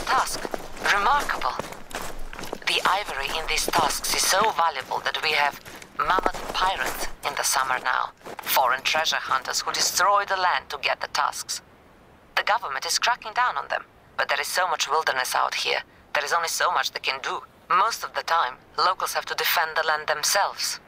Another task. Remarkable. The ivory in these tusks is so valuable that we have mammoth pirates in the summer now. Foreign treasure hunters who destroy the land to get the tusks. The government is cracking down on them, but there is so much wilderness out here. There is only so much they can do. Most of the time, locals have to defend the land themselves.